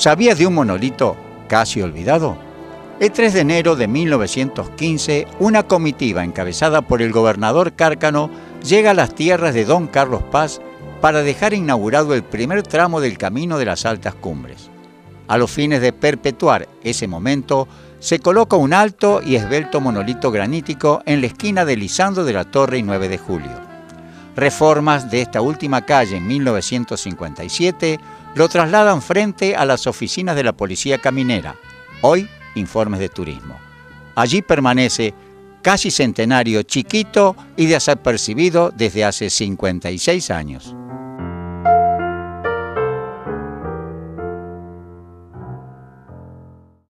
¿Sabías de un monolito casi olvidado? El 3 de enero de 1915, una comitiva encabezada por el gobernador Cárcano llega a las tierras de Don Carlos Paz para dejar inaugurado el primer tramo del camino de las altas cumbres. A los fines de perpetuar ese momento, se coloca un alto y esbelto monolito granítico en la esquina de Lisandro de la Torre y 9 de julio. Reformas de esta última calle en 1957 lo trasladan frente a las oficinas de la Policía Caminera, hoy Informes de Turismo. Allí permanece casi centenario, chiquito y desapercibido desde hace 56 años.